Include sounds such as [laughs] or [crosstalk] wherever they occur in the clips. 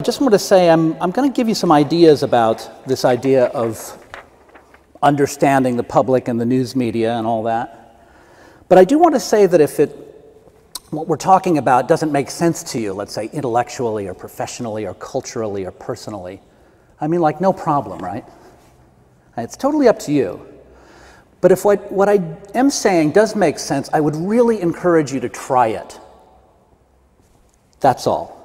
I just want to say I'm, I'm going to give you some ideas about this idea of understanding the public and the news media and all that. But I do want to say that if it, what we're talking about doesn't make sense to you, let's say intellectually or professionally or culturally or personally, I mean, like, no problem, right? It's totally up to you. But if what, what I am saying does make sense, I would really encourage you to try it. That's all.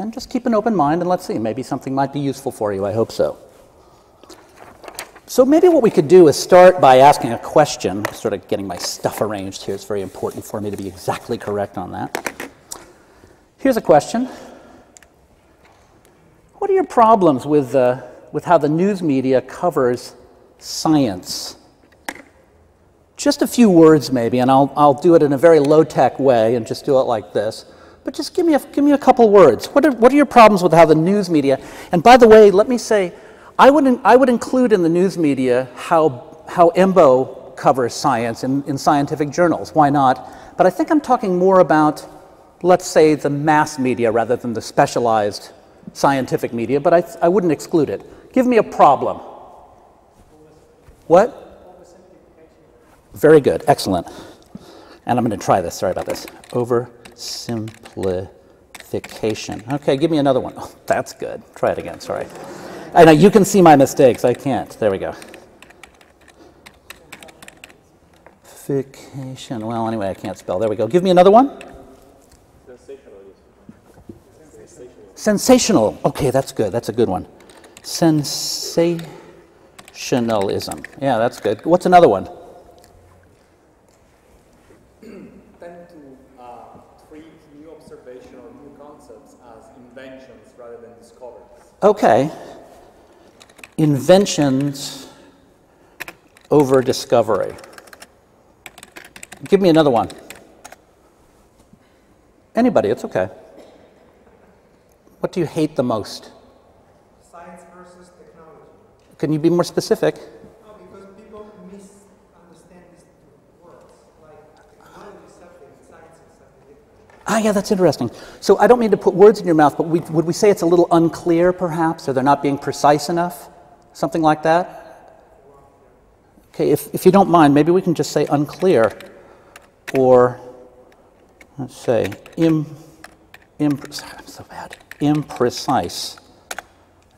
And just keep an open mind and let's see, maybe something might be useful for you. I hope so. So maybe what we could do is start by asking a question, sort of getting my stuff arranged here. It's very important for me to be exactly correct on that. Here's a question. What are your problems with, uh, with how the news media covers science? Just a few words, maybe, and I'll, I'll do it in a very low tech way and just do it like this. But just give me a, give me a couple words. What are, what are your problems with how the news media, and by the way, let me say, I would, in, I would include in the news media how, how EMBO covers science in, in scientific journals. Why not? But I think I'm talking more about, let's say, the mass media rather than the specialized scientific media, but I, I wouldn't exclude it. Give me a problem. What? Very good, excellent. And I'm going to try this, sorry about this. Over simplification. Okay, give me another one. [laughs] Oh, that's good. Try it again, sorry. I know you can see my mistakes, I can't. There we go. Fication. Well, anyway, I can't spell. There we go. Give me another one. Sensational. Okay, that's good. That's a good one. Sensationalism. Yeah, that's good. What's another one? Okay. Inventions over discovery. Give me another one. Anybody, it's okay. What do you hate the most? Science versus technology. Can you be more specific? No, because people misunderstand these words. Like technology is something, science is something different. Ah, yeah, that's interesting. So I don't mean to put words in your mouth, but we, would we say it's a little unclear, perhaps, or they're not being precise enough? Something like that? Okay, if, if you don't mind, maybe we can just say unclear, or let's say im, impre- I'm so bad, imprecise.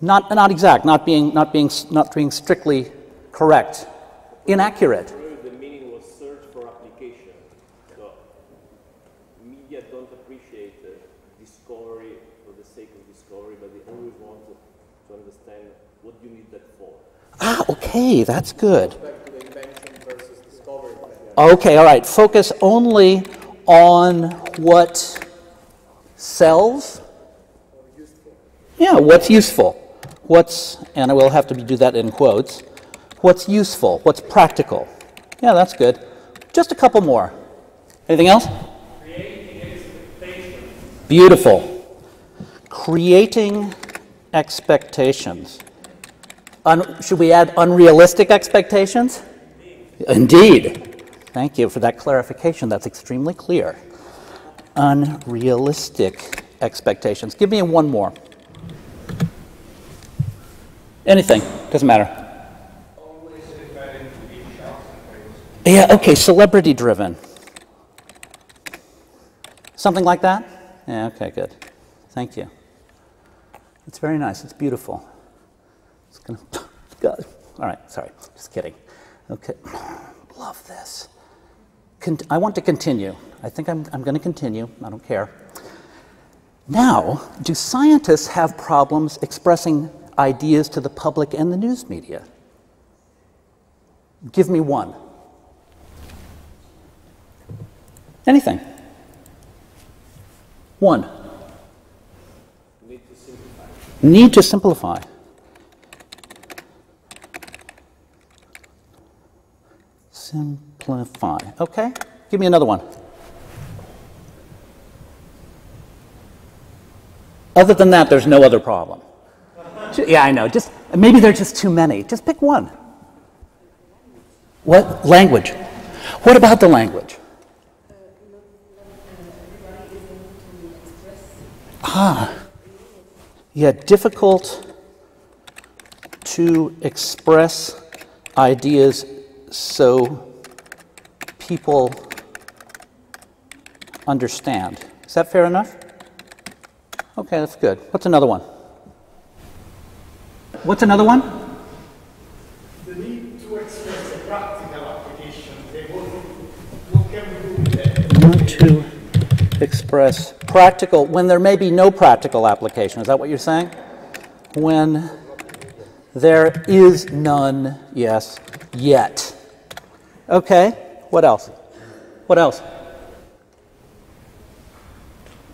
Not, not exact, not being, not, being, not being strictly correct, inaccurate. the meaning was search for application. So media don't appreciate the discovery for the sake of discovery, but they always want to, to understand what you need that for. Ah, okay, that's good. Okay, all right. Focus only on what sells. Yeah, what's useful. What's, and I will have to do that in quotes. What's useful? What's practical? Yeah, that's good. Just a couple more. Anything else? Beautiful. Creating expectations. Un- should we add unrealistic expectations? Indeed. Thank you for that clarification. That's extremely clear. Unrealistic expectations. Give me one more. Anything. Doesn't matter. Yeah, okay, celebrity driven. Something like that? Yeah, okay, good. Thank you. It's very nice. It's beautiful. Gonna, [laughs] God. All right, sorry, just kidding. Okay, [sighs] love this. Con- I want to continue. I think I'm, I'm going to continue. I don't care. Now, do scientists have problems expressing ideas to the public and the news media? Give me one. Anything. One. Need to simplify. Need to simplify. Okay? Give me another one. Other than that, there's no other problem. Yeah, I know. Just maybe there's just too many. Just pick one. What language? What about the language? Ah. Yeah, difficult to express ideas so people understand. Is that fair enough? Okay, that's good. What's another one? What's another one? The need to express a practical application. What, what can we do with that? Want to express practical when there may be no practical application. Is that what you're saying? When there is none, yes, yet. Okay, what else? What else?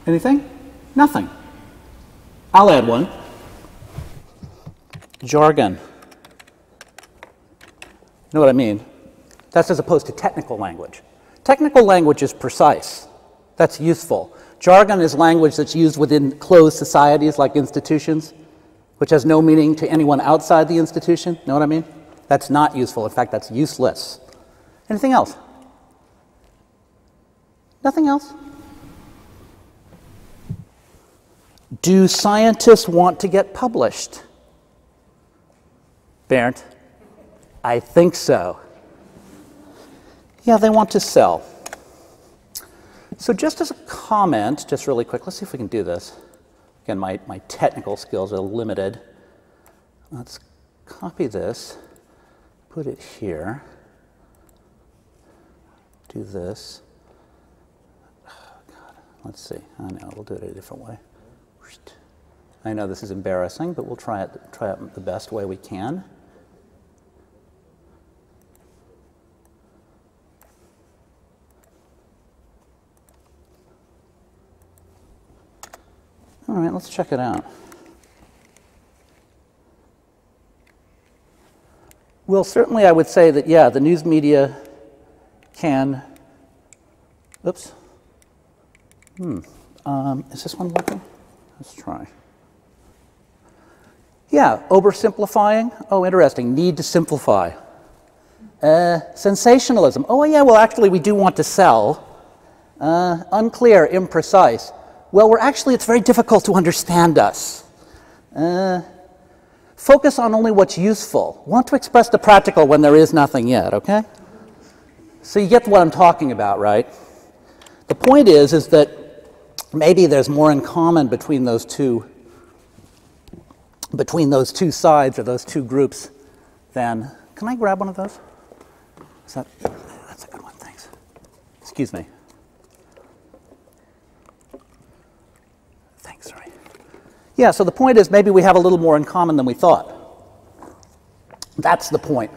Anything? Nothing. I'll add one. Jargon. You know what I mean? That's as opposed to technical language. Technical language is precise. That's useful. Jargon is language that's used within closed societies like institutions, which has no meaning to anyone outside the institution. Know what I mean? That's not useful. In fact, that's useless. Anything else? Nothing else? Do scientists want to get published? Bernd? I think so. Yeah, they want to sell. So, just as a comment, just really quick, let's see if we can do this. Again, my, my technical skills are limited. Let's copy this, put it here, do this. Oh, God. Let's see. I know, we'll do it a different way. I know this is embarrassing, but we'll try it, try it the best way we can. All right, let's check it out. Well, certainly I would say that, yeah, the news media can. Oops. Hmm. Um, is this one working? Let's try. Yeah, oversimplifying. Oh, interesting. Need to simplify. Uh, sensationalism. Oh, yeah, well, actually, we do want to sell. Uh, unclear, imprecise. Well, we're actually, it's very difficult to understand us. Uh, focus on only what's useful. Want to express the practical when there is nothing yet, okay? So you get what I'm talking about, right? The point is, is that maybe there's more in common between those two between those two sides or those two groups than can I grab one of those? Is that that's a good one, thanks. Excuse me. Thanks, sorry. Yeah, so the point is maybe we have a little more in common than we thought. That's the point.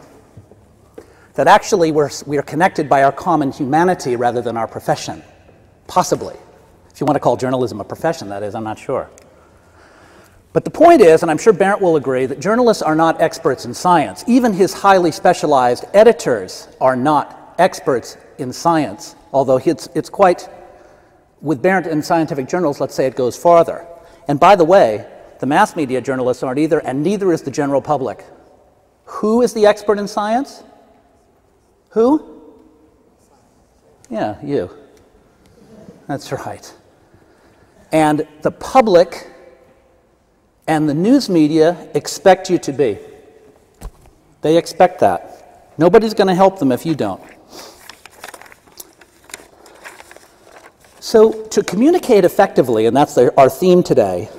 That actually we're, we are connected by our common humanity rather than our profession. Possibly. If you want to call journalism a profession, that is, I'm not sure. But the point is, and I'm sure Bernd will agree, that journalists are not experts in science. Even his highly specialized editors are not experts in science, although it's, it's quite, with Bernd and scientific journals, let's say it goes farther. And by the way, the mass media journalists aren't either, and neither is the general public. Who is the expert in science? Who? Yeah, you. That's right. And the public and the news media expect you to be. They expect that. Nobody's going to help them if you don't. So, to communicate effectively, and that's our theme today,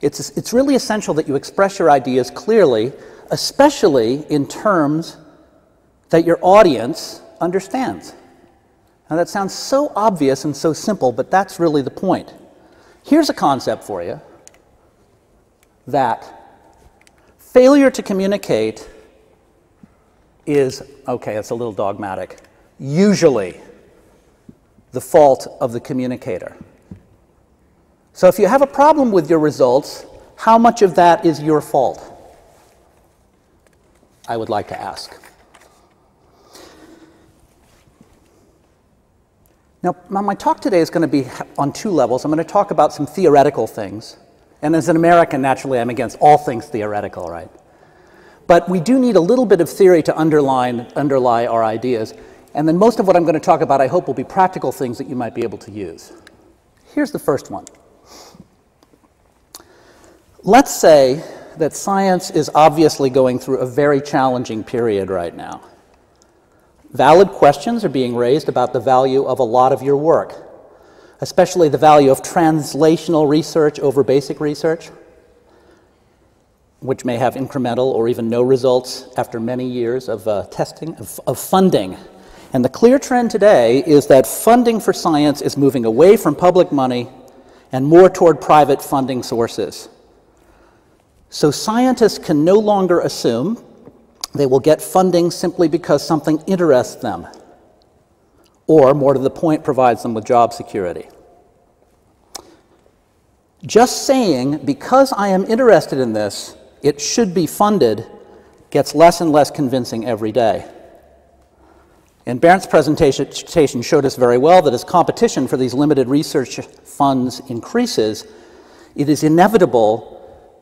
it's, it's really essential that you express your ideas clearly, especially in terms that your audience understands. Now, that sounds so obvious and so simple, but that's really the point. Here's a concept for you that failure to communicate is, okay, it's a little dogmatic, usually the fault of the communicator. So if you have a problem with your results, how much of that is your fault? I would like to ask. Now, my talk today is going to be on two levels. I'm going to talk about some theoretical things. And as an American, naturally, I'm against all things theoretical, right? But we do need a little bit of theory to underline, underlie our ideas. And then most of what I'm going to talk about, I hope, will be practical things that you might be able to use. Here's the first one let's say that science is obviously going through a very challenging period right now. Valid questions are being raised about the value of a lot of your work, especially the value of translational research over basic research, which may have incremental or even no results after many years of uh, testing, of, of funding. And the clear trend today is that funding for science is moving away from public money and more toward private funding sources. So scientists can no longer assume they will get funding simply because something interests them, or more to the point, provides them with job security. Just saying, because I am interested in this, it should be funded, gets less and less convincing every day. And Bernd's presentation showed us very well that as competition for these limited research funds increases, it is inevitable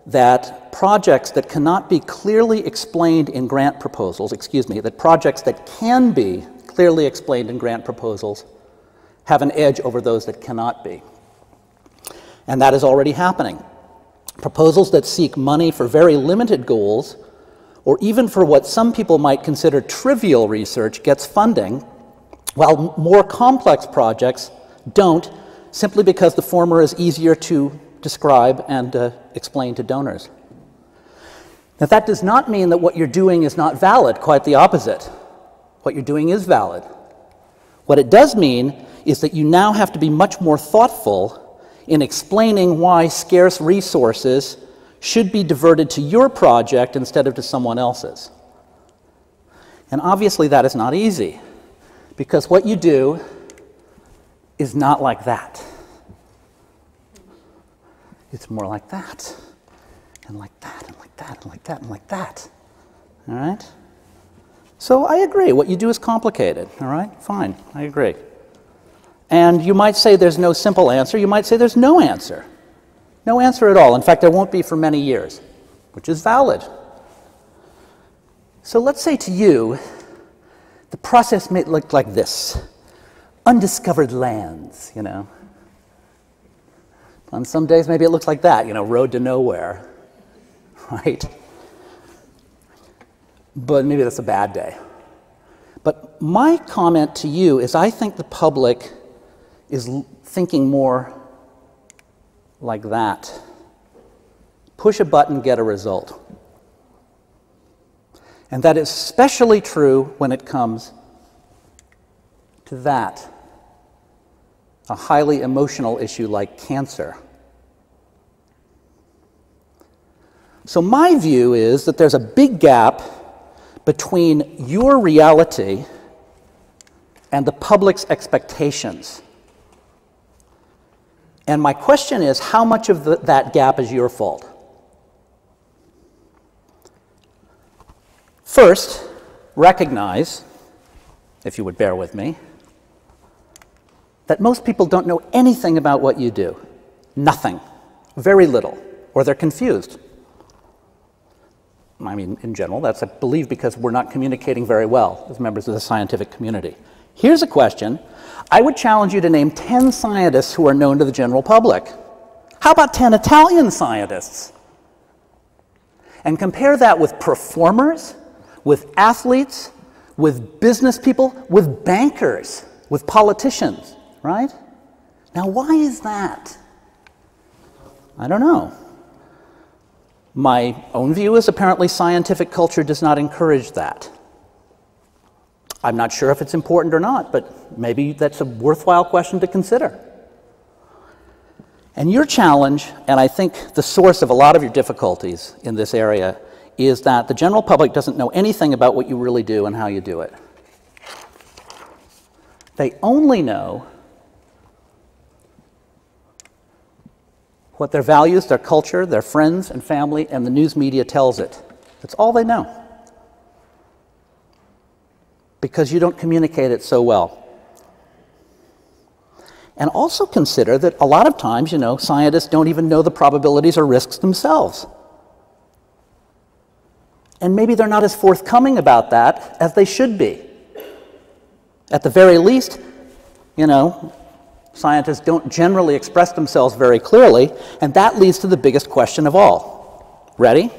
that projects that cannot be clearly explained in grant proposals, excuse me, that projects that can be clearly explained in grant proposals have an edge over those that cannot be. And that is already happening. Proposals that seek money for very limited goals, or even for what some people might consider trivial research, gets funding, while more complex projects don't, simply because the former is easier to describe and uh, explain to donors. Now, that does not mean that what you're doing is not valid, quite the opposite. What you're doing is valid. What it does mean is that you now have to be much more thoughtful in explaining why scarce resources should be diverted to your project instead of to someone else's. And obviously, that is not easy, because what you do is not like that. It's more like that, and like that, and like that, and like that, and like that. All right? So I agree. What you do is complicated. All right? Fine. I agree. And you might say there's no simple answer. You might say there's no answer. No answer at all. In fact, there won't be for many years, which is valid. So let's say to you, the process may look like this undiscovered lands, you know. On some days, maybe it looks like that, you know, road to nowhere, [laughs] right? But maybe that's a bad day. But my comment to you is I think the public is thinking more like that push a button, get a result. And that is especially true when it comes to that a highly emotional issue like cancer. So, my view is that there's a big gap between your reality and the public's expectations. And my question is how much of the, that gap is your fault? First, recognize, if you would bear with me, that most people don't know anything about what you do. Nothing. Very little. Or they're confused. I mean, in general, that's, I believe, because we're not communicating very well as members of the scientific community. Here's a question I would challenge you to name 10 scientists who are known to the general public. How about 10 Italian scientists? And compare that with performers, with athletes, with business people, with bankers, with politicians right? Now, why is that? I don't know. My own view is apparently scientific culture does not encourage that. I'm not sure if it's important or not, but maybe that's a worthwhile question to consider. And your challenge, and I think the source of a lot of your difficulties in this area, is that the general public doesn't know anything about what you really do and how you do it. They only know what their values, their culture, their friends and family, and the news media tells it. That's all they know. Because you don't communicate it so well. And also consider that a lot of times, you know, scientists don't even know the probabilities or risks themselves. And maybe they're not as forthcoming about that as they should be. At the very least, you know, Scientists don't generally express themselves very clearly, and that leads to the biggest question of all Ready?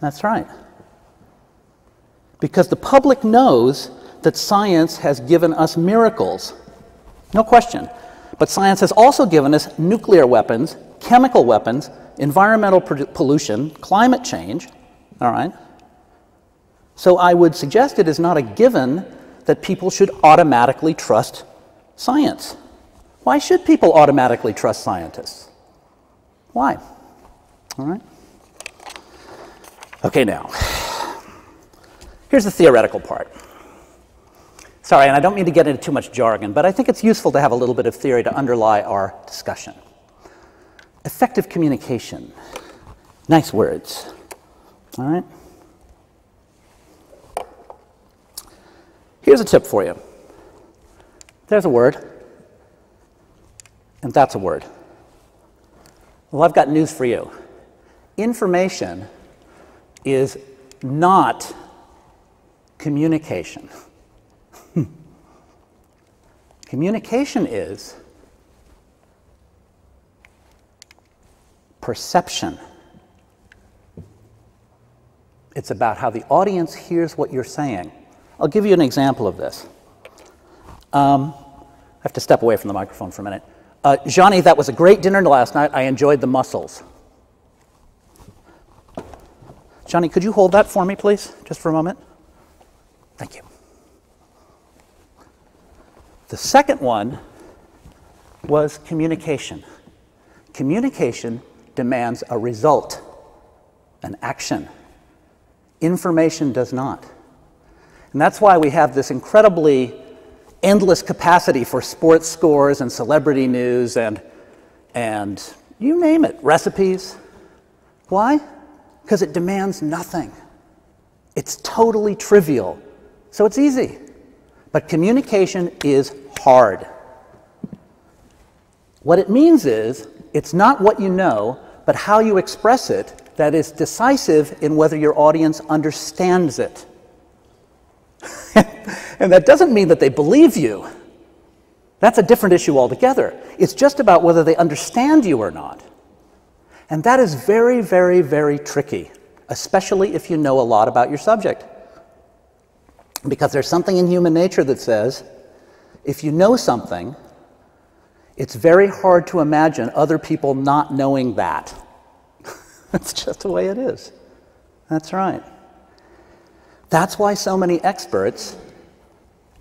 That's right. Because the public knows that science has given us miracles. No question. But science has also given us nuclear weapons, chemical weapons, environmental pollution, climate change. All right? So I would suggest it is not a given that people should automatically trust science. Why should people automatically trust scientists? Why? All right? Okay, now, here's the theoretical part. Sorry, and I don't mean to get into too much jargon, but I think it's useful to have a little bit of theory to underlie our discussion. Effective communication. Nice words. All right? Here's a tip for you there's a word, and that's a word. Well, I've got news for you. Information is not communication. [laughs] communication is perception. It's about how the audience hears what you're saying. I'll give you an example of this. Um, I have to step away from the microphone for a minute. Uh, Johnny, that was a great dinner last night. I enjoyed the mussels. Johnny, could you hold that for me, please, just for a moment? Thank you. The second one was communication. Communication demands a result, an action. Information does not. And that's why we have this incredibly endless capacity for sports scores and celebrity news and, and you name it, recipes. Why? Because it demands nothing. It's totally trivial. So it's easy. But communication is hard. What it means is it's not what you know, but how you express it that is decisive in whether your audience understands it. [laughs] and that doesn't mean that they believe you. That's a different issue altogether. It's just about whether they understand you or not. And that is very, very, very tricky, especially if you know a lot about your subject. Because there's something in human nature that says if you know something, it's very hard to imagine other people not knowing that. [laughs] That's just the way it is. That's right. That's why so many experts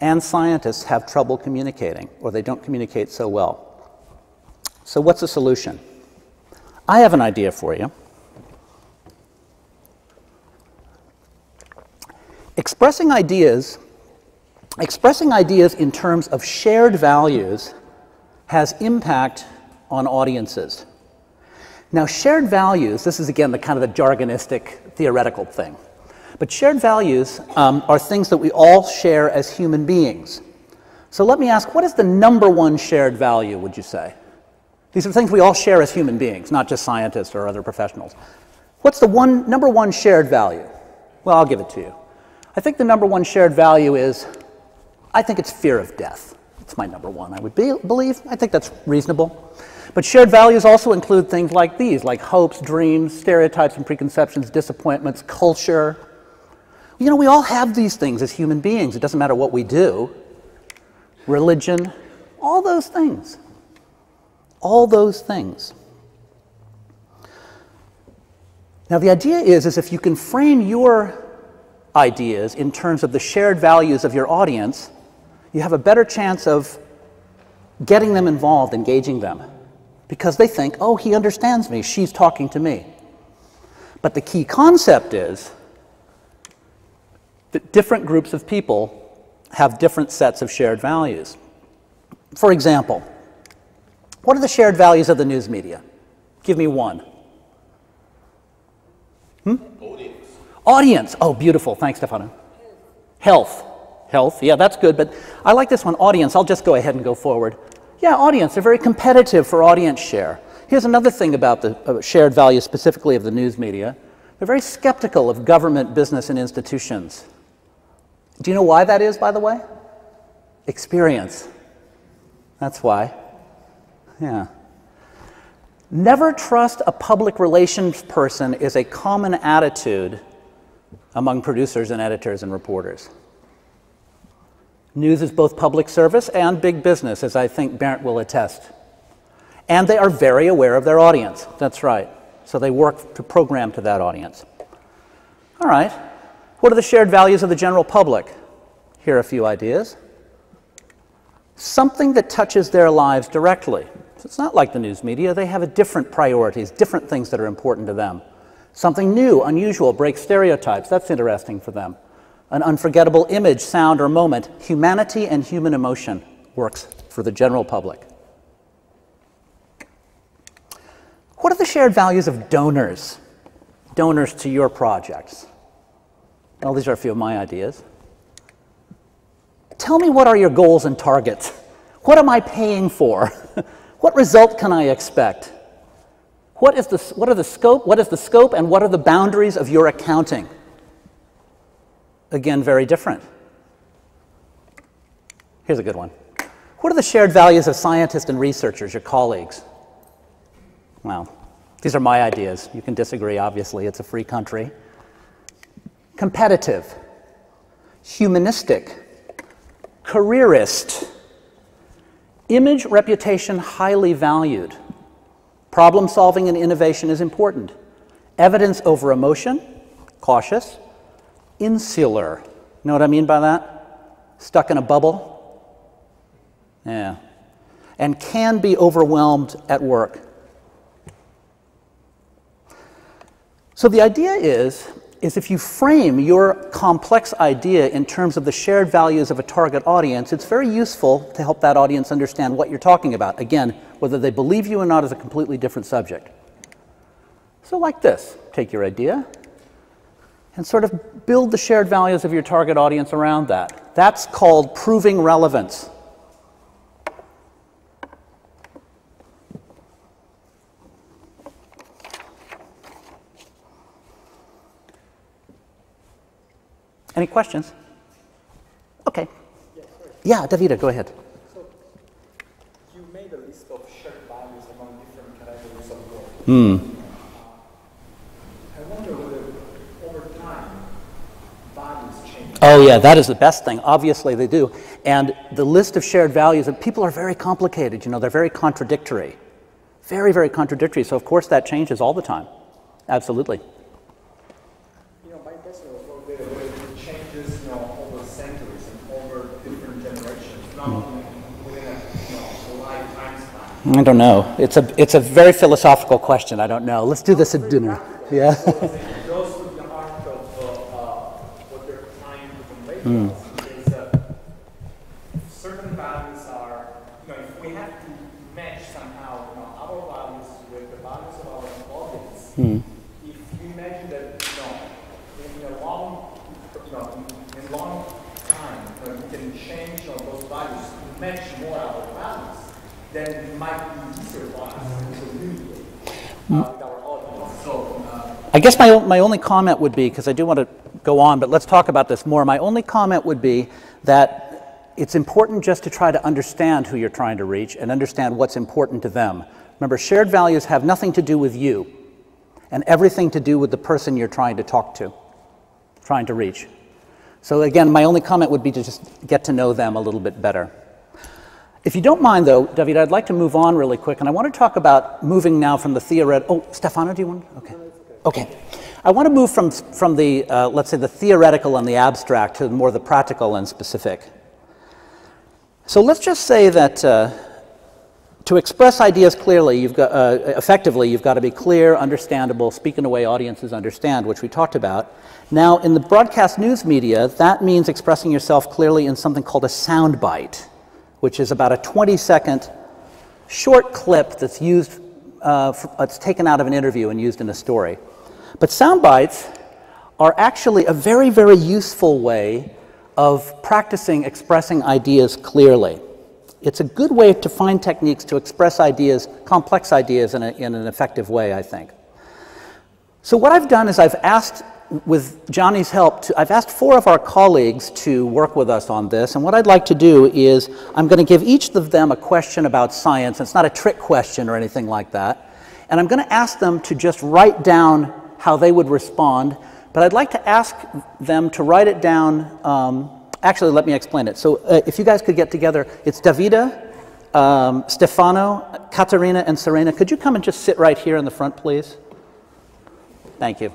and scientists have trouble communicating, or they don't communicate so well. So, what's the solution? I have an idea for you. Expressing ideas, expressing ideas in terms of shared values has impact on audiences. Now, shared values, this is again the kind of the jargonistic theoretical thing, but shared values um, are things that we all share as human beings. So let me ask what is the number one shared value, would you say? These are things we all share as human beings, not just scientists or other professionals. What's the one, number one shared value? Well, I'll give it to you. I think the number one shared value is I think it's fear of death. It's my number one, I would be, believe. I think that's reasonable. But shared values also include things like these, like hopes, dreams, stereotypes and preconceptions, disappointments, culture. You know, we all have these things as human beings. It doesn't matter what we do. Religion, all those things. All those things. Now, the idea is, is if you can frame your ideas in terms of the shared values of your audience, you have a better chance of getting them involved, engaging them because they think, oh, he understands me, she's talking to me. But the key concept is that different groups of people have different sets of shared values. For example, what are the shared values of the news media? Give me one. Hmm? Audience. Audience. Oh, beautiful. Thanks, Stefano. Health. Health. Yeah, that's good. But I like this one, audience. I'll just go ahead and go forward. Yeah, audience. They're very competitive for audience share. Here's another thing about the uh, shared value specifically of the news media. They're very skeptical of government, business, and institutions. Do you know why that is, by the way? Experience. That's why. Yeah. Never trust a public relations person is a common attitude among producers and editors and reporters. News is both public service and big business, as I think Bernd will attest. And they are very aware of their audience. That's right. So they work to program to that audience. All right. What are the shared values of the general public? Here are a few ideas. Something that touches their lives directly. So it's not like the news media, they have a different priorities, different things that are important to them. Something new, unusual, breaks stereotypes. That's interesting for them. An unforgettable image, sound, or moment. Humanity and human emotion works for the general public. What are the shared values of donors? Donors to your projects. Well, these are a few of my ideas. Tell me what are your goals and targets? What am I paying for? [laughs] what result can I expect? What is the, what are the scope, what is the scope and what are the boundaries of your accounting? Again, very different. Here's a good one. What are the shared values of scientists and researchers, your colleagues? Well, these are my ideas. You can disagree, obviously, it's a free country. Competitive, humanistic, careerist, image, reputation, highly valued. Problem solving and innovation is important. Evidence over emotion, cautious. Insular. You know what I mean by that? Stuck in a bubble? Yeah. And can be overwhelmed at work. So the idea is is if you frame your complex idea in terms of the shared values of a target audience, it's very useful to help that audience understand what you're talking about. Again, whether they believe you or not is a completely different subject. So, like this take your idea and sort of build the shared values of your target audience around that. That's called proving relevance. Any questions? Okay. Yeah, Davida, go ahead. So, you made a list of shared values among different categories of work. Hmm. I wonder whether over time values change. Oh, yeah, that is the best thing. Obviously, they do. And the list of shared values, and people are very complicated, you know, they're very contradictory. Very, very contradictory. So, of course, that changes all the time. Absolutely. You know, my personal work data where it changes, you know, over centuries and over different generations, not only within a you know, lifetime span. I don't know. It's a, it's a very philosophical question. I don't know. Let's do this at dinner. Yeah. Those [laughs] with the heart of uh, uh, what they're trying to convey to us is uh, certain values are, you know, if we have to match somehow, you know, our values with the values of our audience, if you imagine that, you know, in a long, you know, in, in long time, uh, we can change you know, those values to match more our values, then it might be easier for us to communicate uh, with our audience. So, uh, I guess my, my only comment would be, because I do want to go on, but let's talk about this more. My only comment would be that it's important just to try to understand who you're trying to reach and understand what's important to them. Remember, shared values have nothing to do with you and everything to do with the person you're trying to talk to, trying to reach. So, again, my only comment would be to just get to know them a little bit better. If you don't mind, though, David, I'd like to move on really quick, and I want to talk about moving now from the theoretical. Oh, Stefano, do you want? Okay. Okay. I want to move from, from the, uh, let's say, the theoretical and the abstract to more the practical and specific. So let's just say that uh, to express ideas clearly, you've got, uh, effectively, you've got to be clear, understandable, speak in a way audiences understand, which we talked about. Now, in the broadcast news media, that means expressing yourself clearly in something called a soundbite, which is about a 20 second short clip that's used, uh, f- it's taken out of an interview and used in a story. But sound bites are actually a very, very useful way of practicing expressing ideas clearly. It's a good way to find techniques to express ideas, complex ideas, in, a, in an effective way, I think. So, what I've done is I've asked, with Johnny's help, to, I've asked four of our colleagues to work with us on this. And what I'd like to do is I'm going to give each of them a question about science. It's not a trick question or anything like that. And I'm going to ask them to just write down how they would respond, but I'd like to ask them to write it down. Um, actually, let me explain it. So, uh, if you guys could get together, it's Davida, um, Stefano, Katerina, and Serena. Could you come and just sit right here in the front, please? Thank you.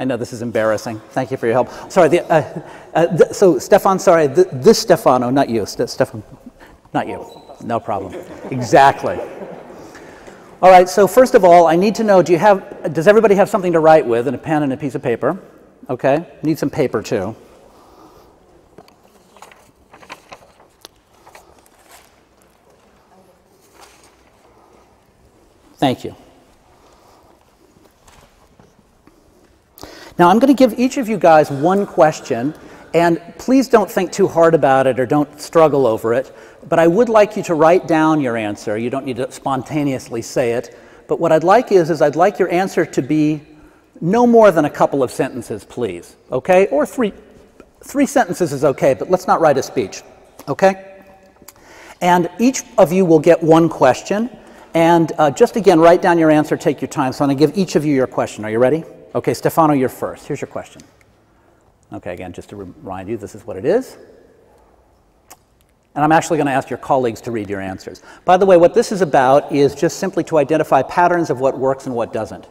I know this is embarrassing. Thank you for your help. Sorry, the, uh, uh, so Stefan, sorry, th- this Stefano, not you, St- Stefan, not you. No problem. Exactly. All right, so first of all, I need to know do you have, does everybody have something to write with and a pen and a piece of paper? Okay, need some paper too. Thank you. Now, I'm going to give each of you guys one question, and please don't think too hard about it or don't struggle over it. But I would like you to write down your answer. You don't need to spontaneously say it. But what I'd like is, is I'd like your answer to be no more than a couple of sentences, please. Okay? Or three, three sentences is okay, but let's not write a speech. Okay? And each of you will get one question. And uh, just again, write down your answer, take your time. So I'm going to give each of you your question. Are you ready? Okay, Stefano, you're first. Here's your question. Okay, again, just to remind you, this is what it is. And I'm actually going to ask your colleagues to read your answers. By the way, what this is about is just simply to identify patterns of what works and what doesn't.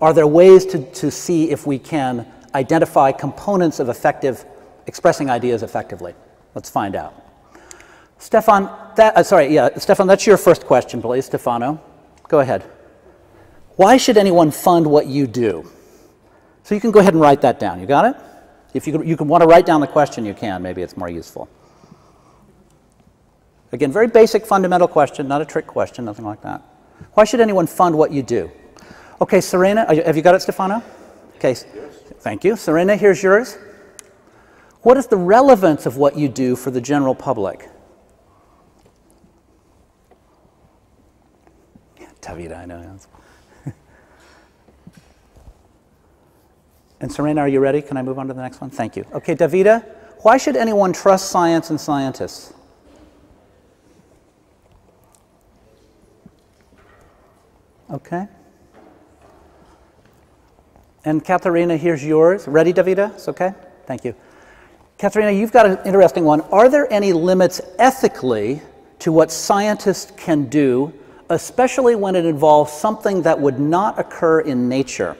Are there ways to, to see if we can identify components of effective expressing ideas effectively? Let's find out. Stefan, that, uh, sorry, yeah, Stefan, that's your first question, please, Stefano. Go ahead. Why should anyone fund what you do? So you can go ahead and write that down. You got it? If you, you can want to write down the question, you can. Maybe it's more useful. Again, very basic, fundamental question, not a trick question, nothing like that. Why should anyone fund what you do? Okay, Serena, you, have you got it, Stefano? Okay, yes. thank you. Serena, here's yours. What is the relevance of what you do for the general public? Davida, I know. And Serena, are you ready? Can I move on to the next one? Thank you. Okay, Davida, why should anyone trust science and scientists? Okay. And Katharina, here's yours. Ready, Davida? It's okay? Thank you. Katharina, you've got an interesting one. Are there any limits ethically to what scientists can do, especially when it involves something that would not occur in nature?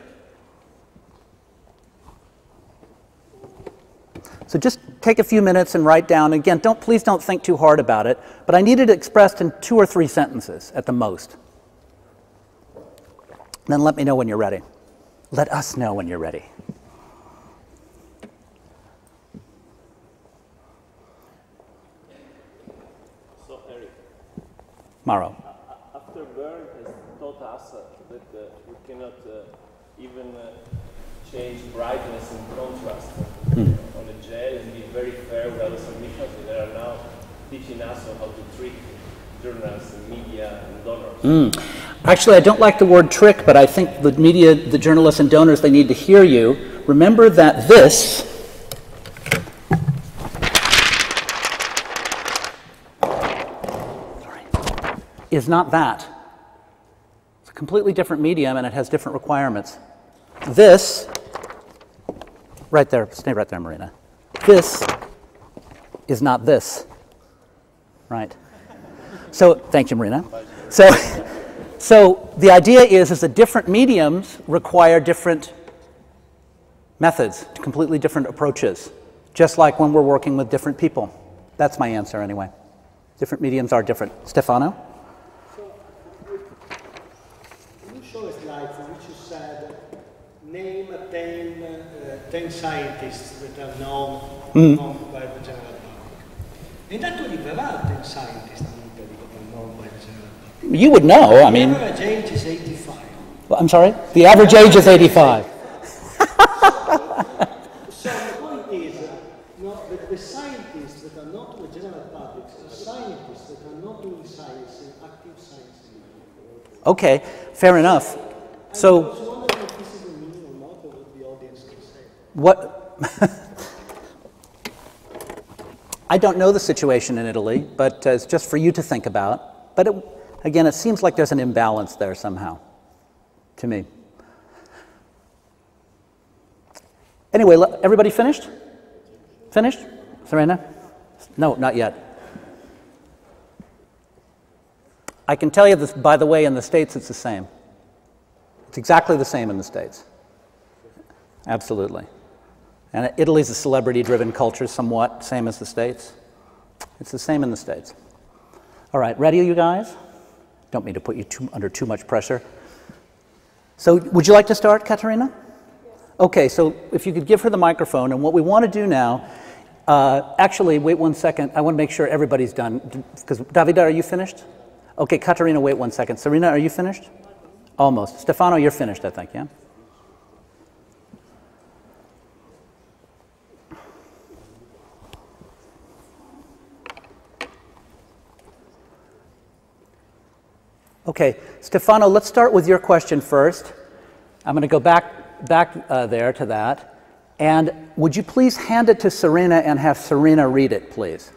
So just take a few minutes and write down. Again, don't, please don't think too hard about it, but I need it expressed in two or three sentences at the most. Then let me know when you're ready. Let us know when you're ready. So, Eric. Maro. After Bernd has taught us that uh, we cannot uh, even uh, change brightness and contrast mm. on a gel and be very fair without submissions, they are now teaching us on how to trick journalists and media and donors. Mm. Actually, I don't like the word trick, but I think the media, the journalists and donors, they need to hear you. Remember that this is not that. It's a completely different medium and it has different requirements. This, right there, stay right there, Marina. This is not this. Right. So, thank you, Marina. So, [laughs] so the idea is, is that different mediums require different methods, completely different approaches, just like when we're working with different people. That's my answer, anyway. Different mediums are different. Stefano? So, you show a slide which you said name 10, uh, 10 scientists that are known, Mm. known by the general public. And actually, there are 10 scientists in Italy that are known by the general public. You would know. I mean, the average age is 85. I'm sorry? The average age is 85. [laughs] So the point is, no, the, the scientists that are not the general public, scientists that are not doing science and active science. Okay, fair enough. So, wondering if this is a meaning or not, or what the audience can say. what. [laughs] I don't know the situation in Italy, but uh, it's just for you to think about. But it, again, it seems like there's an imbalance there somehow. to me. Anyway, everybody finished? Finished? Serena? No, not yet. I can tell you this, by the way, in the States, it's the same. It's exactly the same in the States. Absolutely. And Italy's a celebrity driven culture, somewhat, same as the States. It's the same in the States. All right, ready, you guys? Don't mean to put you too, under too much pressure. So, would you like to start, Katerina? Okay, so if you could give her the microphone, and what we want to do now, uh, actually, wait one second. I want to make sure everybody's done. Because, Davida, are you finished? Okay, Katerina, wait one second. Serena, are you finished? Almost. Stefano, you're finished, I think, yeah? Okay, Stefano, let's start with your question first. I'm going to go back, back uh, there to that. And would you please hand it to Serena and have Serena read it, please?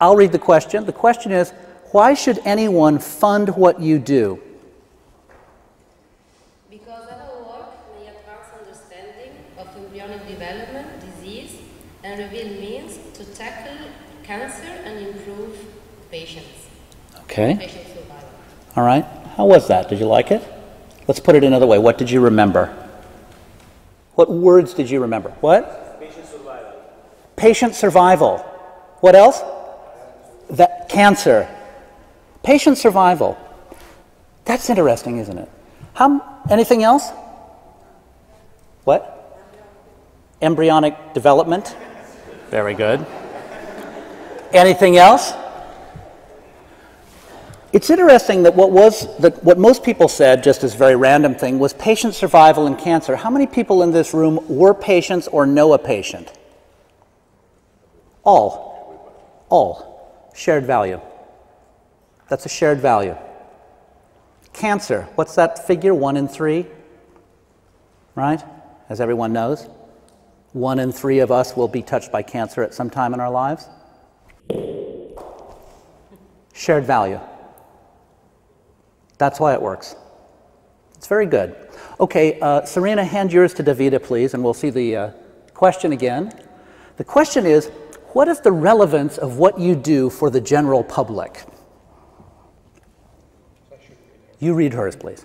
I'll read the question. The question is Why should anyone fund what you do? Because our work may advance understanding of embryonic development, disease, and reveal means to tackle cancer and improve patients, Okay, all right. How was that? Did you like it? Let's put it another way. What did you remember? What words did you remember? What? Patient survival. Patient survival. What else? That cancer. Patient survival. That's interesting, isn't it? How anything else? What? Embryonic development. Very good. Anything else? It's interesting that what was that what most people said, just as very random thing, was patient survival in cancer. How many people in this room were patients or know a patient? All. All. Shared value. That's a shared value. Cancer. What's that figure? One in three? Right? As everyone knows. One in three of us will be touched by cancer at some time in our lives. Shared value. That's why it works. It's very good. Okay, uh, Serena, hand yours to Davida, please, and we'll see the uh, question again. The question is What is the relevance of what you do for the general public? You read hers, please.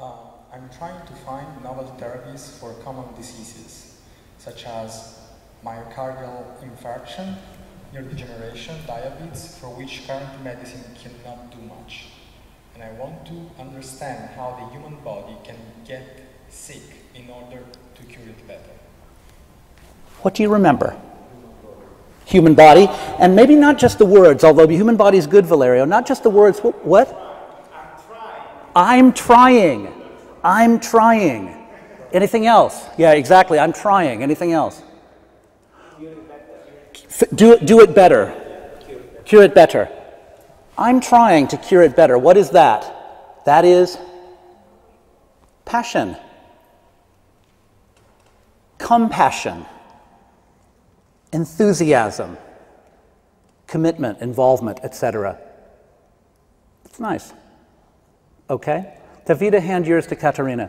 Uh, I'm trying to find novel therapies for common diseases, such as myocardial infarction, neurodegeneration, diabetes, for which current medicine cannot do much. And I want to understand how the human body can get sick in order to cure it better. What do you remember? Human body, and maybe not just the words, although the human body is good, Valerio, not just the words. Wh- What? I'm trying. I'm trying. Anything else? Yeah, exactly. I'm trying. Anything else? Do, it, do it better. Cure it better. I'm trying to cure it better. What is that? That is passion, compassion, enthusiasm, commitment, involvement, etc. It's nice. Okay? Davida, hand yours to Katerina.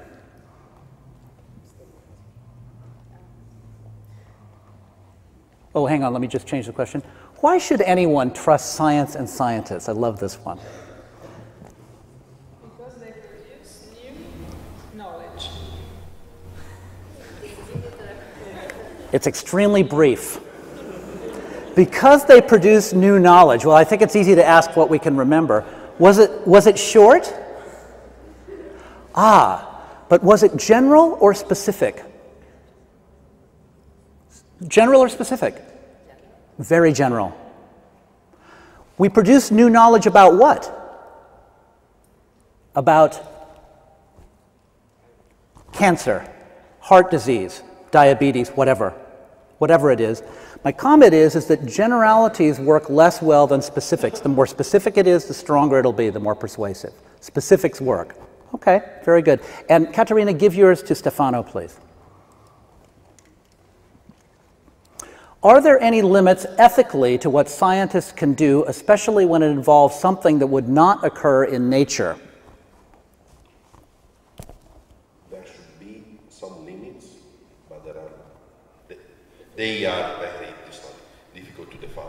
Oh, hang on, let me just change the question. Why should anyone trust science and scientists? I love this one. Because they produce new knowledge. It's extremely brief. Because they produce new knowledge, well, I think it's easy to ask what we can remember. Was it, was it short? Ah, but was it general or specific? General or specific? Very general. We produce new knowledge about what? About cancer, heart disease, diabetes, whatever, whatever it is. My comment is, is that generalities work less well than specifics. The more specific it is, the stronger it'll be, the more persuasive. Specifics work. Okay, very good. And Katerina, give yours to Stefano, please. Are there any limits ethically to what scientists can do, especially when it involves something that would not occur in nature? There should be some limits, but there are they, they are very difficult to define,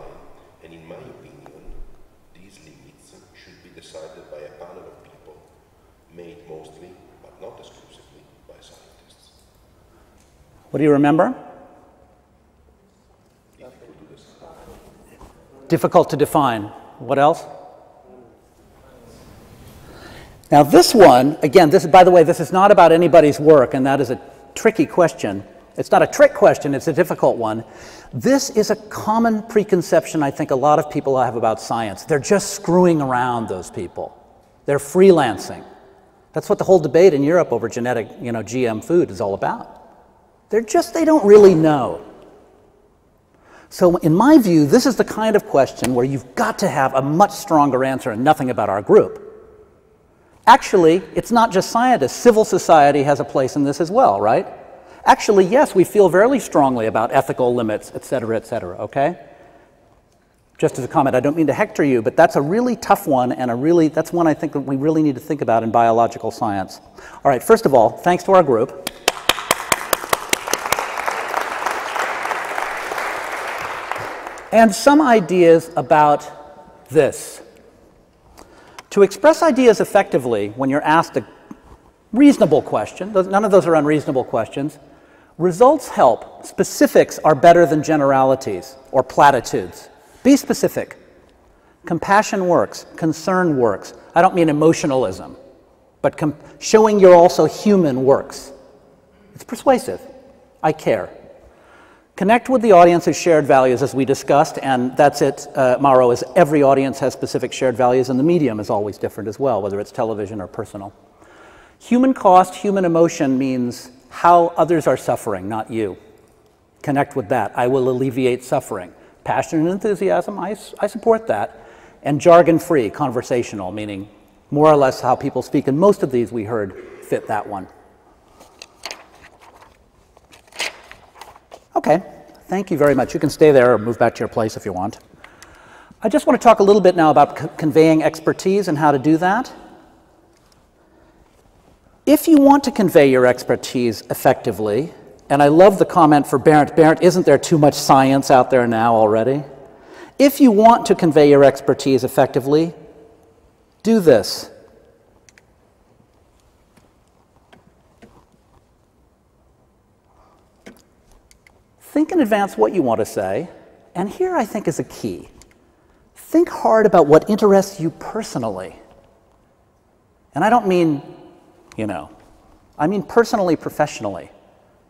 and in my opinion, these limits should be decided by a panel of people, made mostly, but not exclusively, by scientists. What do you remember? Difficult to define. What else? Now, this one, again, this, by the way, this is not about anybody's work, and that is a tricky question. It's not a trick question, it's a difficult one. This is a common preconception I think a lot of people have about science. They're just screwing around, those people. They're freelancing. That's what the whole debate in Europe over genetic, you know, GM food is all about. They're just, they don't really know. So, in my view, this is the kind of question where you've got to have a much stronger answer and nothing about our group. Actually, it's not just scientists, civil society has a place in this as well, right? Actually, yes, we feel very strongly about ethical limits, et cetera, et cetera, okay? Just as a comment, I don't mean to hector you, but that's a really tough one, and a really, that's one I think that we really need to think about in biological science. All right, first of all, thanks to our group. And some ideas about this. To express ideas effectively when you're asked a reasonable question, none of those are unreasonable questions, results help. Specifics are better than generalities or platitudes. Be specific. Compassion works, concern works. I don't mean emotionalism, but showing you're also human works. It's persuasive. I care. Connect with the audience's shared values as we discussed, and that's it, uh, Mauro, is every audience has specific shared values, and the medium is always different as well, whether it's television or personal. Human cost, human emotion means how others are suffering, not you. Connect with that. I will alleviate suffering. Passion and enthusiasm, I, I support that. And jargon free, conversational, meaning more or less how people speak, and most of these we heard fit that one. Okay, thank you very much. You can stay there or move back to your place if you want. I just want to talk a little bit now about conveying expertise and how to do that. If you want to convey your expertise effectively, and I love the comment for Bernd, Bernd, isn't there too much science out there now already? If you want to convey your expertise effectively, do this. Think in advance what you want to say, and here I think is a key. Think hard about what interests you personally. And I don't mean, you know, I mean personally, professionally.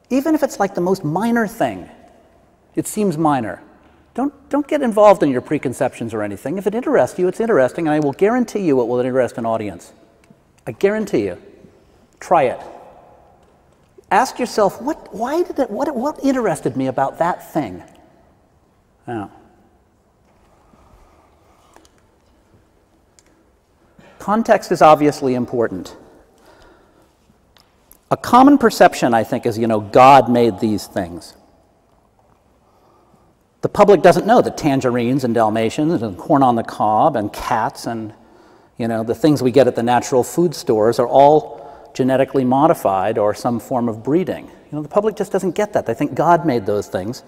Even if it's like the most minor thing, it seems minor. Don't, don't get involved in your preconceptions or anything. If it interests you, it's interesting, and I will guarantee you it will interest an audience. I guarantee you. Try it. Ask yourself, what, why did it, what, what interested me about that thing? Now, context is obviously important. A common perception, I think, is, you know, God made these things. The public doesn't know that tangerines and Dalmatians and corn on the cob and cats and, you know, the things we get at the natural food stores are all genetically modified or some form of breeding. You know, the public just doesn't get that. They think God made those things.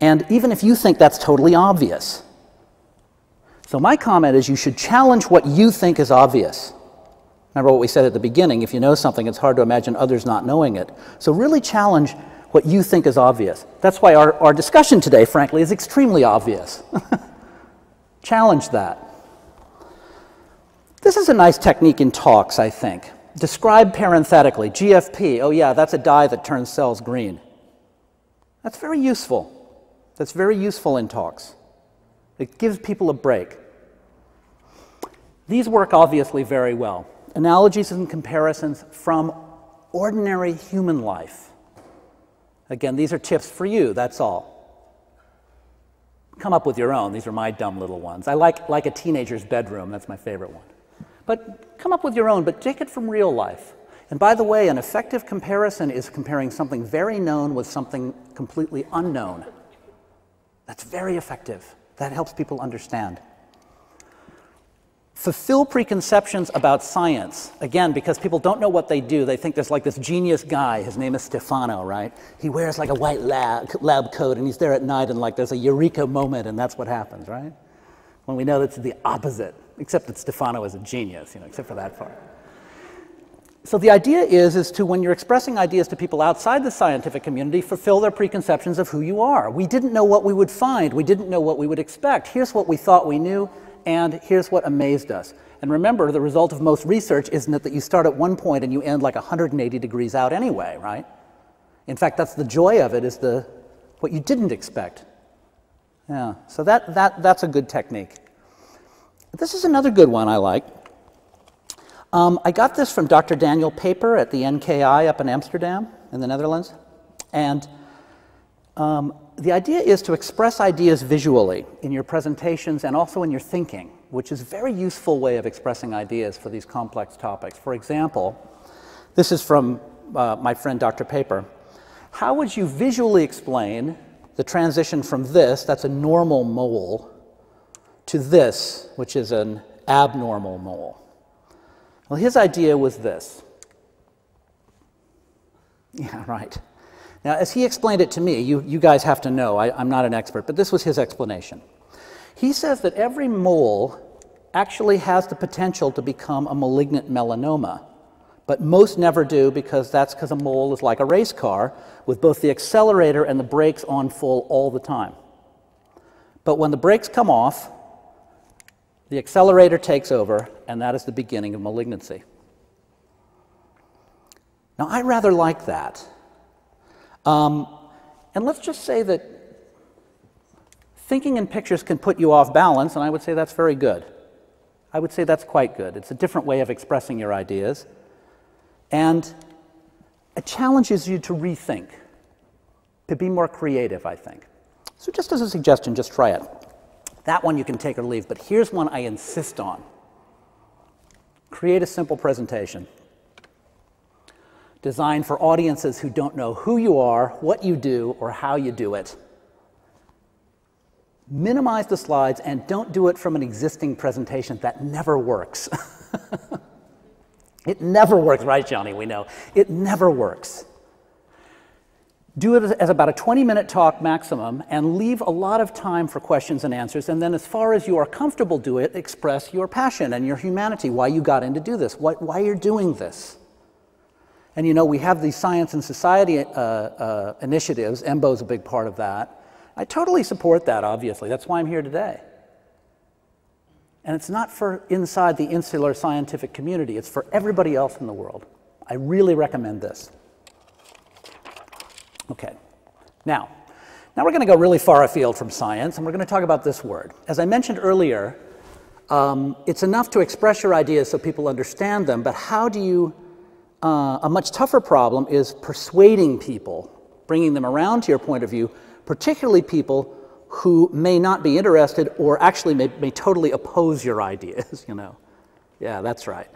And even if you think that's totally obvious. So my comment is you should challenge what you think is obvious. Remember what we said at the beginning, if you know something, it's hard to imagine others not knowing it. So really challenge what you think is obvious. That's why our, our discussion today, frankly, is extremely obvious. [laughs] challenge that. This is a nice technique in talks, I think. Describe parenthetically, GFP, oh yeah, that's a dye that turns cells green. That's very useful. That's very useful in talks. It gives people a break. These work obviously very well. Analogies and comparisons from ordinary human life. Again, these are tips for you, that's all. Come up with your own. These are my dumb little ones. I like, like a teenager's bedroom, that's my favorite one. But come up with your own, but take it from real life. And by the way, an effective comparison is comparing something very known with something completely unknown. That's very effective. That helps people understand. Fulfill preconceptions about science. Again, because people don't know what they do, they think there's like this genius guy. His name is Stefano, right? He wears like a white lab, lab coat and he's there at night and like there's a eureka moment and that's what happens, right? When we know that's the opposite, except that Stefano is a genius, you know, except for that part. So the idea is, is to, when you're expressing ideas to people outside the scientific community, fulfill their preconceptions of who you are. We didn't know what we would find. We didn't know what we would expect. Here's what we thought we knew, and here's what amazed us. And remember, the result of most research isn't it that you start at one point and you end like 180 degrees out anyway, right? In fact, that's the joy of it, is the, what you didn't expect. Yeah, so that, that, that's a good technique. This is another good one I like. Um, I got this from Dr. Daniel Peeper at the NKI up in Amsterdam in the Netherlands. And um, the idea is to express ideas visually in your presentations and also in your thinking, which is a very useful way of expressing ideas for these complex topics. For example, this is from uh, my friend Dr. Peeper. How would you visually explain the transition from this, that's a normal mole, to this, which is an abnormal mole? Well, his idea was this. [laughs] Yeah, right. Now, as he explained it to me, you, you guys have to know, I, I'm not an expert, but this was his explanation. He says that every mole actually has the potential to become a malignant melanoma, but most never do because that's because a mole is like a race car with both the accelerator and the brakes on full all the time. But when the brakes come off, the accelerator takes over, and that is the beginning of malignancy. Now, I rather like that. Um, and let's just say that thinking in pictures can put you off balance, and I would say that's very good. I would say that's quite good. It's a different way of expressing your ideas. And it challenges you to rethink, to be more creative, I think. So, just as a suggestion, just try it. That one you can take or leave, but here's one I insist on. Create a simple presentation designed for audiences who don't know who you are, what you do, or how you do it. Minimize the slides and don't do it from an existing presentation. That never works. [laughs] it never works, right, Johnny? We know. It never works. Do it as about a 20 minute talk maximum and leave a lot of time for questions and answers. And then, as far as you are comfortable, do it, express your passion and your humanity, why you got in to do this, why, why you're doing this. And you know, we have these science and society uh, uh, initiatives, EMBO is a big part of that. I totally support that, obviously. That's why I'm here today. And it's not for inside the insular scientific community, it's for everybody else in the world. I really recommend this. Okay. Now, now we're going to go really far afield from science, and we're going to talk about this word. As I mentioned earlier, um, it's enough to express your ideas so people understand them, but how do you, uh, a much tougher problem is persuading people, bringing them around to your point of view, particularly people who may not be interested or actually may, may totally oppose your [laughs] ideas, you know. Yeah, that's right.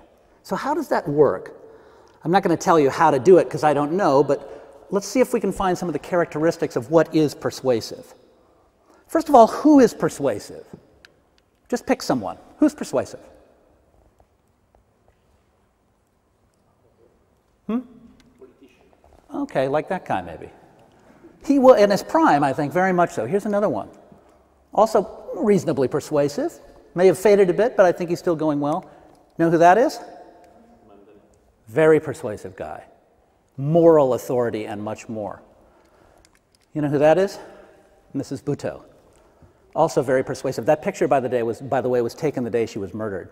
So, how does that work? I'm not going to tell you how to do it because I don't know, but let's see if we can find some of the characteristics of what is persuasive. First of all, who is persuasive? Just pick someone. Who's persuasive? Hmm? Okay, like that guy maybe. He will, in his prime, I think, very much so. Here's another one. Also reasonably persuasive. May have faded a bit, but I think he's still going well. Know who that is? Very persuasive guy moral authority, and much more. You know who that is? Mrs. Bhutto. Also very persuasive. That picture, by the, day was, by the way, was taken the day she was murdered.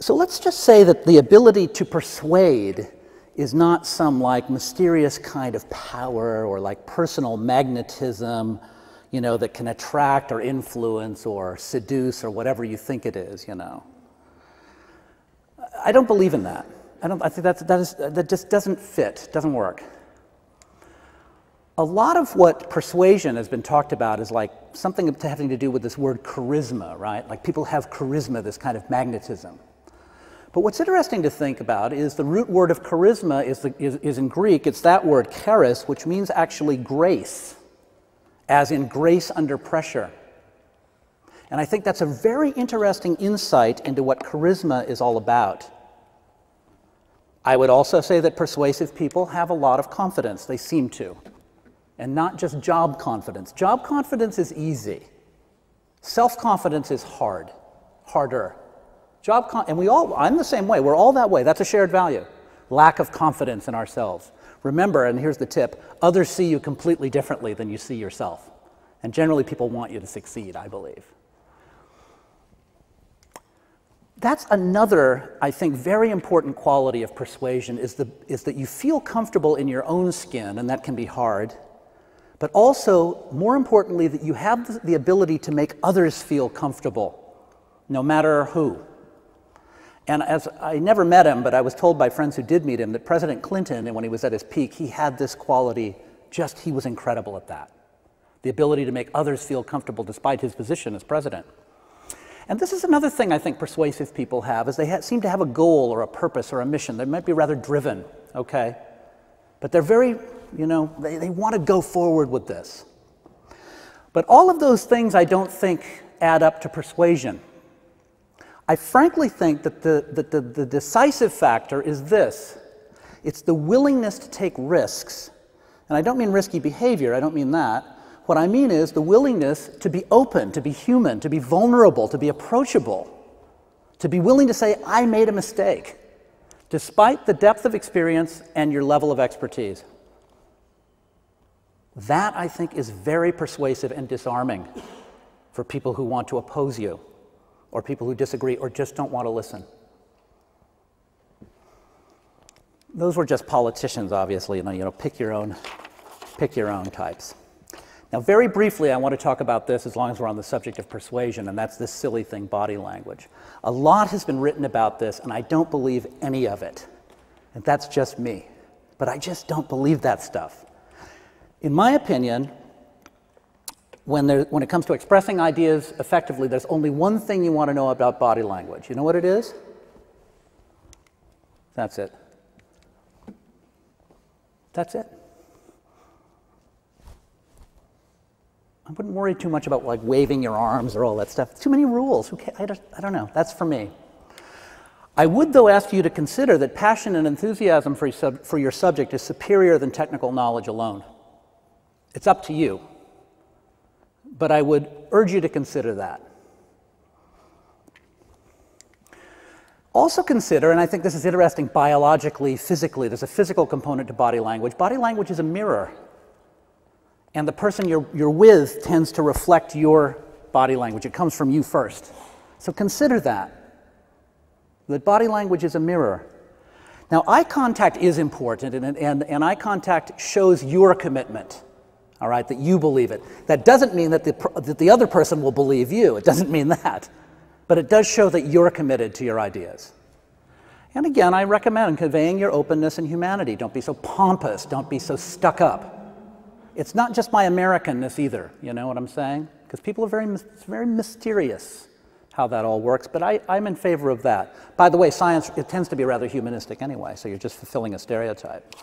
So let's just say that the ability to persuade is not some like mysterious kind of power or like personal magnetism, you know, that can attract or influence or seduce or whatever you think it is, you know. I don't believe in that. I, don't, I think that's, that, is, that just doesn't fit, doesn't work. A lot of what persuasion has been talked about is like something having to do with this word charisma, right? Like people have charisma, this kind of magnetism. But what's interesting to think about is the root word of charisma is, the, is, is in Greek, it's that word charis, which means actually grace, as in grace under pressure. And I think that's a very interesting insight into what charisma is all about. I would also say that persuasive people have a lot of confidence, they seem to, and not just job confidence. Job confidence is easy, self confidence is hard, harder. Job con- and we all, I'm the same way, we're all that way. That's a shared value. Lack of confidence in ourselves. Remember, and here's the tip others see you completely differently than you see yourself. And generally, people want you to succeed, I believe. That's another, I think, very important quality of persuasion is, the, is that you feel comfortable in your own skin, and that can be hard. But also, more importantly, that you have the ability to make others feel comfortable, no matter who. And as I never met him, but I was told by friends who did meet him that President Clinton, and when he was at his peak, he had this quality, just he was incredible at that. The ability to make others feel comfortable despite his position as president. And this is another thing I think persuasive people have, is they ha- seem to have a goal or a purpose or a mission. They might be rather driven, okay? But they're very, you know, they, they want to go forward with this. But all of those things I don't think add up to persuasion. I frankly think that the, that the, the decisive factor is this it's the willingness to take risks. And I don't mean risky behavior, I don't mean that. What I mean is the willingness to be open, to be human, to be vulnerable, to be approachable, to be willing to say, I made a mistake, despite the depth of experience and your level of expertise. That, I think, is very persuasive and disarming for people who want to oppose you, or people who disagree, or just don't want to listen. Those were just politicians, obviously. Know, you know pick your own, pick your own types. Now, very briefly, I want to talk about this as long as we're on the subject of persuasion, and that's this silly thing, body language. A lot has been written about this, and I don't believe any of it. And that's just me. But I just don't believe that stuff. In my opinion, when, there, when it comes to expressing ideas effectively, there's only one thing you want to know about body language. You know what it is? That's it. That's it. I wouldn't worry too much about like waving your arms or all that stuff. Too many rules. I, don't, I don't know. That's for me. I would, though, ask you to consider that passion and enthusiasm for your, sub- for your subject is superior than technical knowledge alone. It's up to you. But I would urge you to consider that. Also, consider, and I think this is interesting biologically, physically, there's a physical component to body language. Body language is a mirror and the person you're, you're with tends to reflect your body language. It comes from you first. So consider that. That body language is a mirror. Now, eye contact is important, and, and, and eye contact shows your commitment, all right, that you believe it. That doesn't mean that the, that the other person will believe you, it doesn't mean that. But it does show that you're committed to your ideas. And again, I recommend conveying your openness and humanity. Don't be so pompous, don't be so stuck up. It's not just my Americanness either, you know what I'm saying? Because people are very, it's very mysterious how that all works, but I, I'm in favor of that. By the way, science, it tends to be rather humanistic anyway, so you're just fulfilling a stereotype.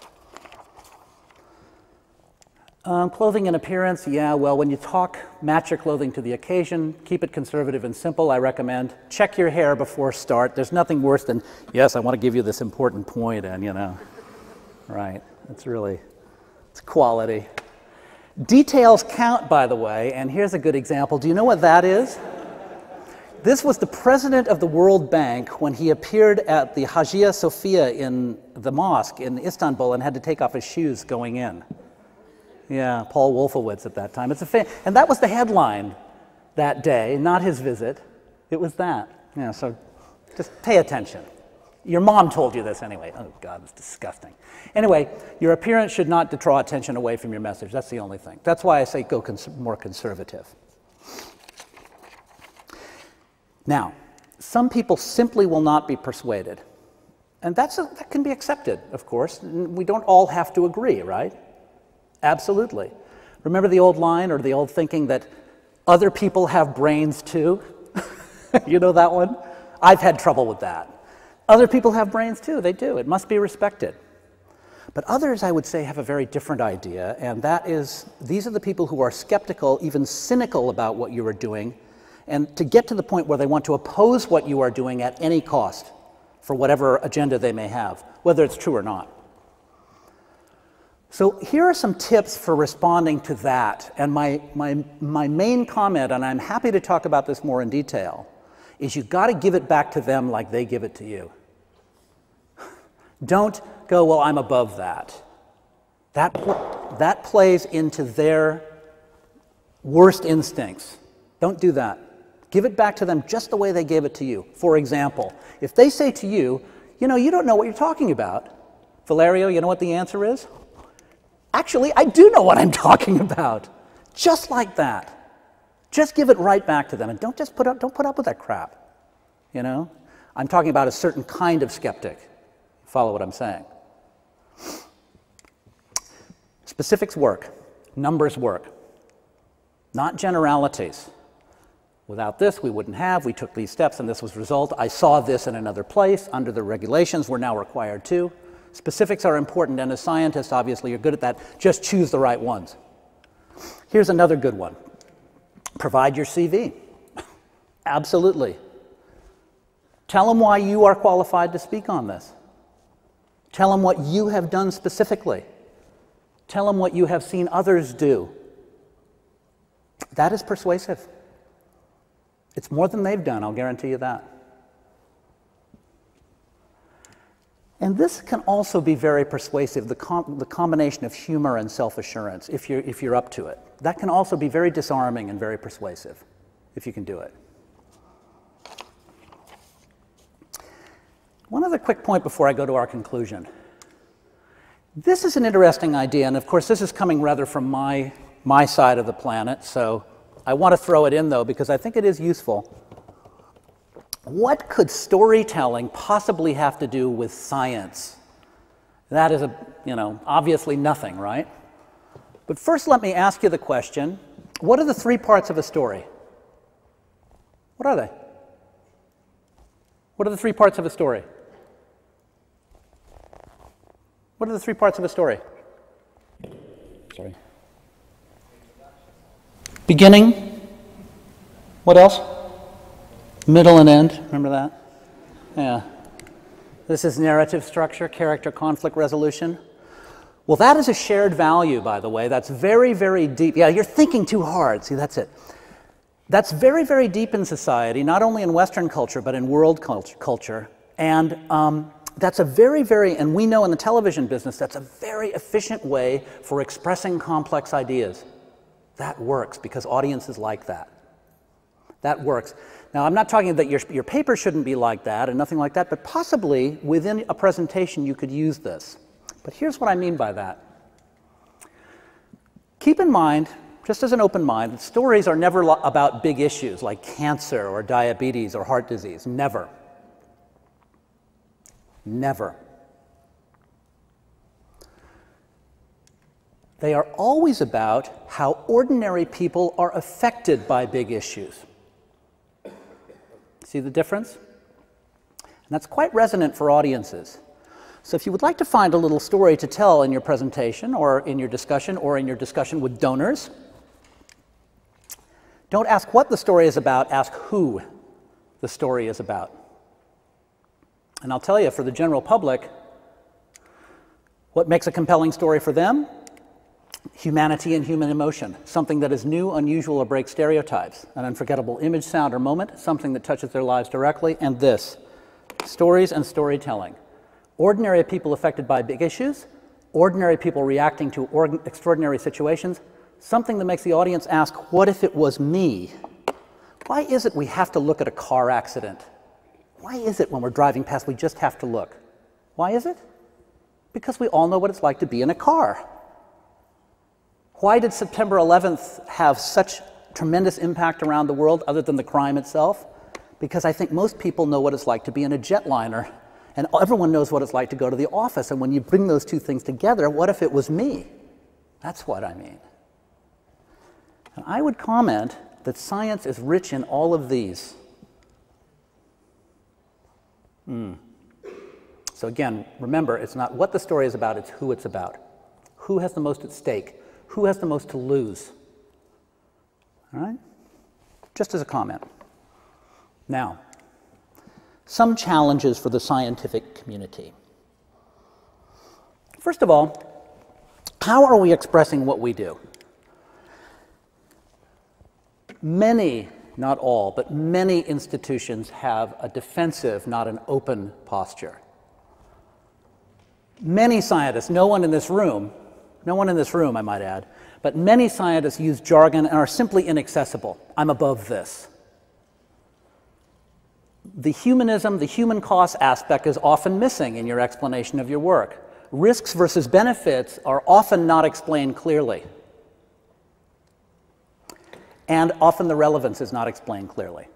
Um, clothing and appearance, yeah, well, when you talk, match your clothing to the occasion, keep it conservative and simple, I recommend. Check your hair before start. There's nothing worse than, yes, I want to give you this important point, and you know, right, it's really, it's quality. Details count, by the way, and here's a good example. Do you know what that is? This was the president of the World Bank when he appeared at the Hagia Sophia in the mosque in Istanbul and had to take off his shoes going in. Yeah, Paul Wolfowitz at that time. It's a fa- and that was the headline that day, not his visit. It was that. Yeah, so just pay attention. Your mom told you this anyway. Oh, God, it's disgusting. Anyway, your appearance should not draw attention away from your message. That's the only thing. That's why I say go cons- more conservative. Now, some people simply will not be persuaded. And that's a, that can be accepted, of course. We don't all have to agree, right? Absolutely. Remember the old line or the old thinking that other people have brains too? [laughs] you know that one? I've had trouble with that. Other people have brains too, they do. It must be respected. But others, I would say, have a very different idea, and that is these are the people who are skeptical, even cynical about what you are doing, and to get to the point where they want to oppose what you are doing at any cost for whatever agenda they may have, whether it's true or not. So, here are some tips for responding to that. And my, my, my main comment, and I'm happy to talk about this more in detail, is you've got to give it back to them like they give it to you. Don't go, well, I'm above that. That, pl- that plays into their worst instincts. Don't do that. Give it back to them just the way they gave it to you. For example, if they say to you, you know, you don't know what you're talking about, Valerio, you know what the answer is? Actually, I do know what I'm [laughs] talking about. Just like that. Just give it right back to them and don't just put up, don't put up with that crap. You know? I'm talking about a certain kind of skeptic. Follow what I'm saying. Specifics work, numbers work, not generalities. Without this, we wouldn't have. We took these steps, and this was the result. I saw this in another place. Under the regulations, we're now required to. Specifics are important, and as scientists, obviously, you're good at that. Just choose the right ones. Here's another good one provide your CV. [laughs] Absolutely. Tell them why you are qualified to speak on this. Tell them what you have done specifically. Tell them what you have seen others do. That is persuasive. It's more than they've done, I'll guarantee you that. And this can also be very persuasive, the, com- the combination of humor and self assurance, if you're, if you're up to it. That can also be very disarming and very persuasive, if you can do it. One other quick point before I go to our conclusion. This is an interesting idea, and of course, this is coming rather from my, my side of the planet, so I want to throw it in though because I think it is useful. What could storytelling possibly have to do with science? That is a, you know, obviously nothing, right? But first, let me ask you the question what are the three parts of a story? What are they? What are the three parts of a story? What are the three parts of a story? Sorry. Beginning. What else? Middle and end. Remember that? Yeah. This is narrative structure, character conflict resolution. Well, that is a shared value, by the way. That's very, very deep. Yeah, you're thinking too hard. See, that's it. That's very, very deep in society, not only in Western culture, but in world culture. And um, that's a very, very, and we know in the television business, that's a very efficient way for expressing complex ideas. That works because audiences like that. That works. Now, I'm not talking that your, your paper shouldn't be like that and nothing like that, but possibly within a presentation you could use this. But here's what I mean by that. Keep in mind, just as an open mind, that stories are never about big issues like cancer or diabetes or heart disease. Never. Never. They are always about how ordinary people are affected by big issues. See the difference? And that's quite resonant for audiences. So if you would like to find a little story to tell in your presentation or in your discussion or in your discussion with donors, don't ask what the story is about, ask who the story is about. And I'll tell you, for the general public, what makes a compelling story for them? Humanity and human emotion, something that is new, unusual, or breaks stereotypes, an unforgettable image, sound, or moment, something that touches their lives directly, and this stories and storytelling. Ordinary people affected by big issues, ordinary people reacting to or- extraordinary situations, something that makes the audience ask, What if it was me? Why is it we have to look at a car accident? Why is it when we're driving past we just have to look? Why is it? Because we all know what it's like to be in a car. Why did September 11th have such tremendous impact around the world other than the crime itself? Because I think most people know what it's like to be in a jetliner, and everyone knows what it's like to go to the office. And when you bring those two things together, what if it was me? That's what I mean. And I would comment that science is rich in all of these. Hmm. So again, remember, it's not what the story is about, it's who it's about. Who has the most at stake? Who has the most to lose? All right? Just as a comment. Now, some challenges for the scientific community. First of all, how are we expressing what we do? Many, not all, but many institutions have a defensive, not an open posture. Many scientists, no one in this room, no one in this room, I might add, but many scientists use jargon and are simply inaccessible. I'm above this. The humanism, the human cost aspect is often missing in your explanation of your work. Risks versus benefits are often not explained clearly. And often the relevance is not explained clearly.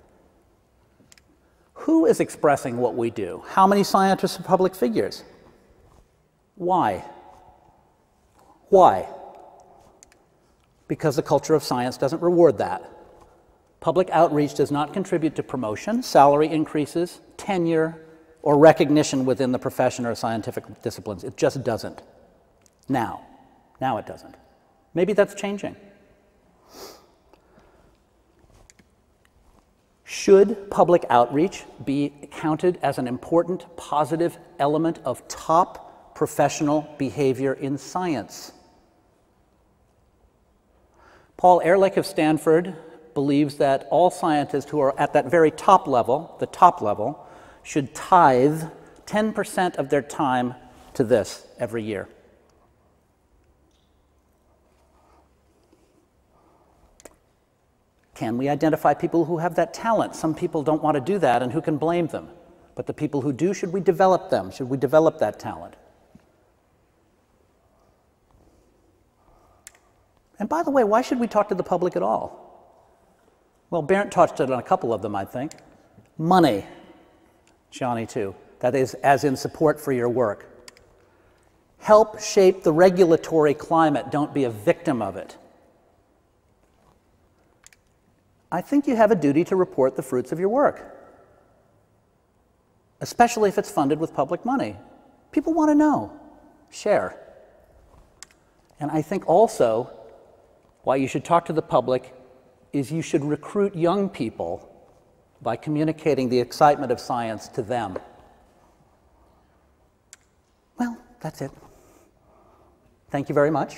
Who is expressing what we do? How many scientists are public figures? Why? Why? Because the culture of science doesn't reward that. Public outreach does not contribute to promotion, salary increases, tenure, or recognition within the profession or scientific disciplines. It just doesn't. Now. Now it doesn't. Maybe that's changing. Should public outreach be counted as an important positive element of top professional behavior in science? Paul Ehrlich of Stanford believes that all scientists who are at that very top level, the top level, should tithe 10% of their time to this every year. Can we identify people who have that talent? Some people don't want to do that, and who can blame them? But the people who do, should we develop them? Should we develop that talent? And by the way, why should we talk to the public at all? Well, Bernd touched on a couple of them, I think. Money, Johnny, too. That is, as in support for your work. Help shape the regulatory climate, don't be a victim of it. I think you have a duty to report the fruits of your work, especially if it's funded with public money. People want to know. Share. And I think also why you should talk to the public is you should recruit young people by communicating the excitement of science to them. Well, that's it. Thank you very much.